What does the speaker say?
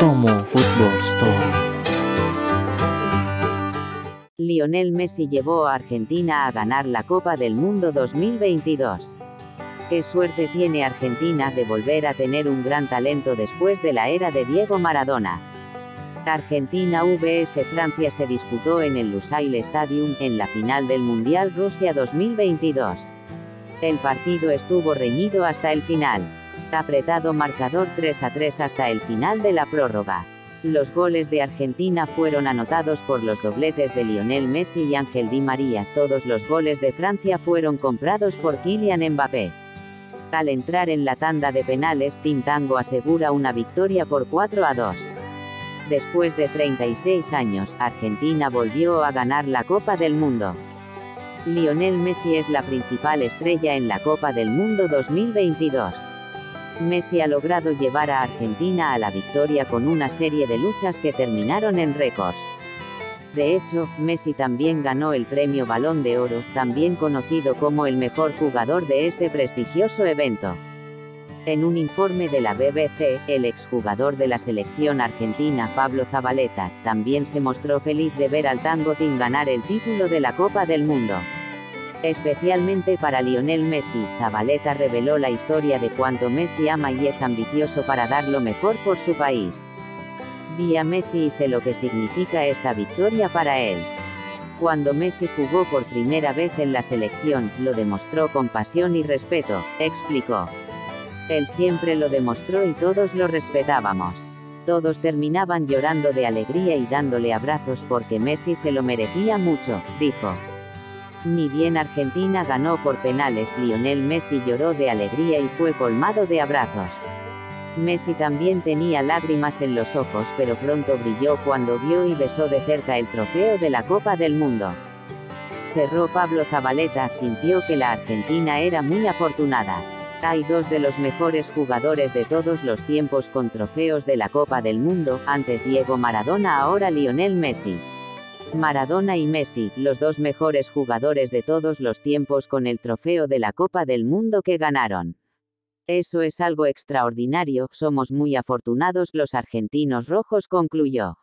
Tomo Football. Lionel Messi llevó a Argentina a ganar la Copa del Mundo 2022. Qué suerte tiene Argentina de volver a tener un gran talento después de la era de Diego Maradona. Argentina vs Francia se disputó en el Lusail Stadium en la final del Mundial Rusia 2022. El partido estuvo reñido hasta el final. Apretado marcador 3 a 3 hasta el final de la prórroga. Los goles de Argentina fueron anotados por los dobletes de Lionel Messi y Ángel Di María. Todos los goles de Francia fueron comprados por Kylian Mbappé. Al entrar en la tanda de penales, Team Tango asegura una victoria por 4 a 2. Después de 36 años, Argentina volvió a ganar la Copa del Mundo. Lionel Messi es la principal estrella en la Copa del Mundo 2022. Messi ha logrado llevar a Argentina a la victoria con una serie de luchas que terminaron en récords. De hecho, Messi también ganó el premio Balón de Oro, también conocido como el mejor jugador de este prestigioso evento. En un informe de la BBC, el exjugador de la selección argentina Pablo Zabaleta, también se mostró feliz de ver al Tango Team ganar el título de la Copa del Mundo. Especialmente para Lionel Messi, Zabaleta reveló la historia de cuánto Messi ama y es ambicioso para dar lo mejor por su país. Vi a Messi y sé lo que significa esta victoria para él. Cuando Messi jugó por primera vez en la selección, lo demostró con pasión y respeto, explicó. Él siempre lo demostró y todos lo respetábamos. Todos terminaban llorando de alegría y dándole abrazos porque Messi se lo merecía mucho, dijo. Ni bien Argentina ganó por penales, Lionel Messi lloró de alegría y fue colmado de abrazos. Messi también tenía lágrimas en los ojos, pero pronto brilló cuando vio y besó de cerca el trofeo de la Copa del Mundo. Cerró Pablo Zabaleta, sintió que la Argentina era muy afortunada. Hay dos de los mejores jugadores de todos los tiempos con trofeos de la Copa del Mundo, antes Diego Maradona, ahora Lionel Messi. Maradona y Messi, los dos mejores jugadores de todos los tiempos con el trofeo de la Copa del Mundo que ganaron. Eso es algo extraordinario, somos muy afortunados los argentinos rojos, concluyó.